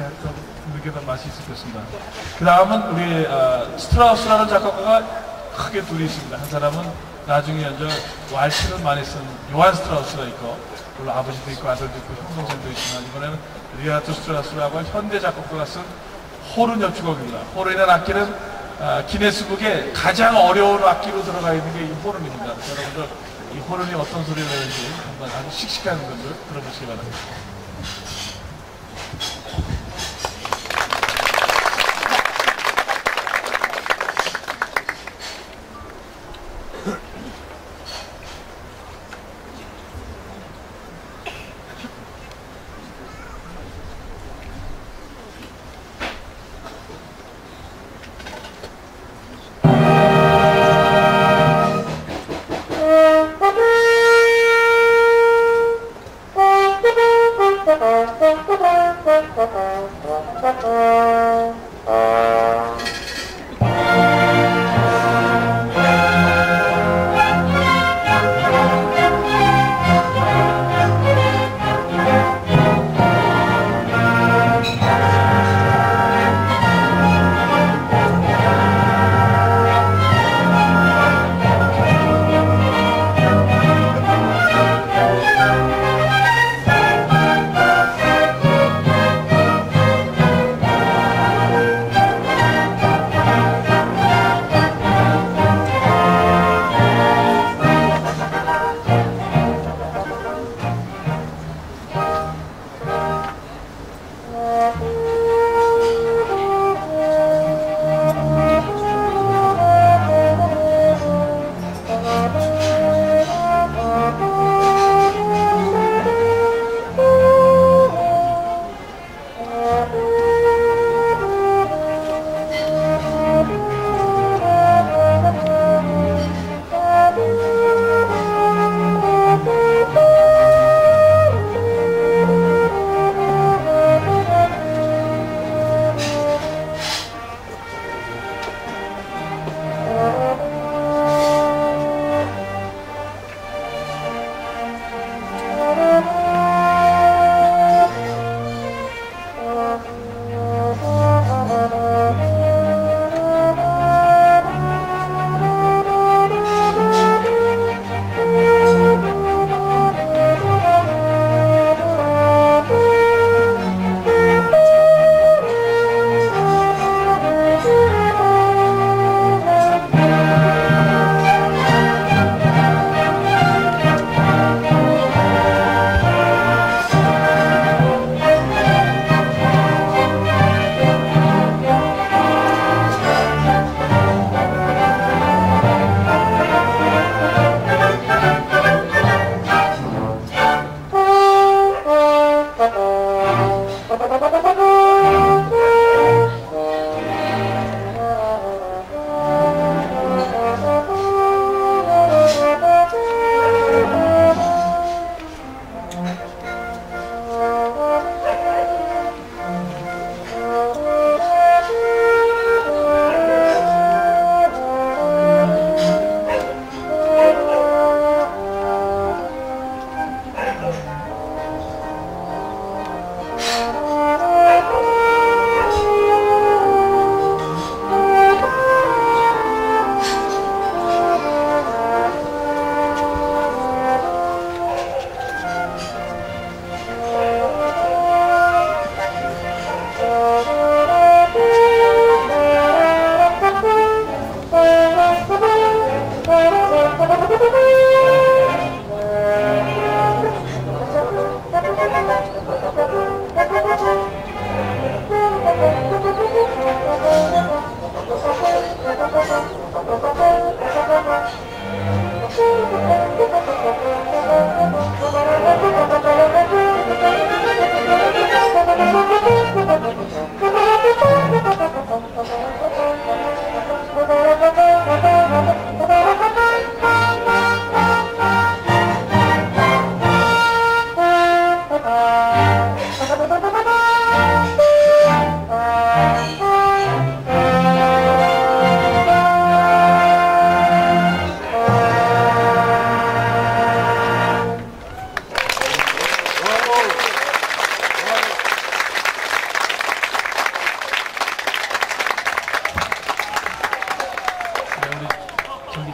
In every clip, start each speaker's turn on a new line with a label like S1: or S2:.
S1: 이렇게 좀 느끼던 맛이 있을 것입니다. 그 다음은 우리 어, 스트라우스라는 작곡가가 크게 둘이 있습니다. 한 사람은 나중에 이제 왈츠를 많이 쓴 요한 스트라우스가 있고 물론 아버지도 있고 아들도 있고 형동생도 있지만 이번에는 리하르트 스트라우스라고 현대 작곡가가 쓴 호른 협주곡입니다. 호른이라는 악기는 아, 기네스북에 가장 어려운 악기로 들어가 있는 게 이 호른입니다. 여러분들 이 호른이 어떤 소리를 내는지 한번 아주 씩씩한 것을 들어보시기 바랍니다.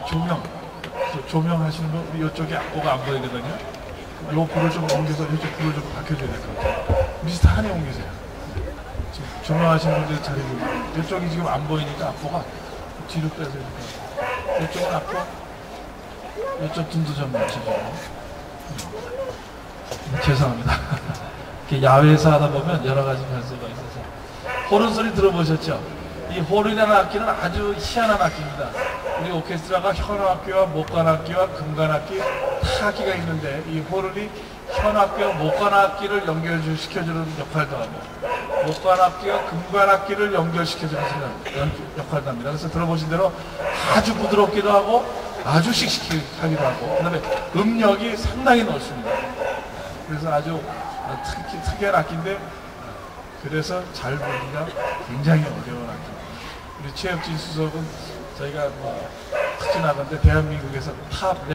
S1: 조명, 저 조명하시는 분, 우리 이쪽에 악보가 안 보이거든요. 요 불을 좀 옮겨서 이쪽 불을 좀 밝혀줘야 될 것 같아요. 비슷하게 옮기세요. 조명하시는 분들 자리 이쪽이 지금 안 보이니까 악보가 뒤로 빼서 이렇게 이쪽은 악보, 이쪽 등도 좀 맞춰줘요. 음, 죄송합니다. 이렇게 야외에서 하다 보면 여러 가지 변수가 있어서 호른 소리 들어보셨죠? 이 호른이라는 악기는 아주 희한한 악기입니다. 우리 오케스트라가 현악기와 목관악기와 금관악기 다 악기가 있는데 이 호른이 현악기와 목관악기를 연결시켜주는 역할도 하고 목관악기와 금관악기를 연결시켜주는 역할도 합니다. 그래서 들어보신 대로 아주 부드럽기도 하고 아주 씩씩하기도 하고 그 다음에 음력이 상당히 넓습니다. 그래서 아주 특히 특이한 악기인데 그래서 잘 부르기가 굉장히 어려운 악기. 우리 최혁진 수석은 저희가 뭐 특진하던데 대한민국에서 탑